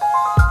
Bye.